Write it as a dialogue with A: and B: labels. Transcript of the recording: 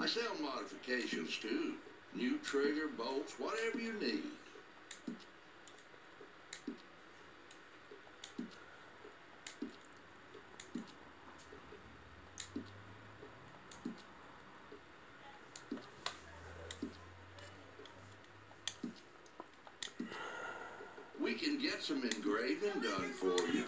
A: I sell modifications too. New trigger, bolts, whatever you need. We can get some engraving done for you.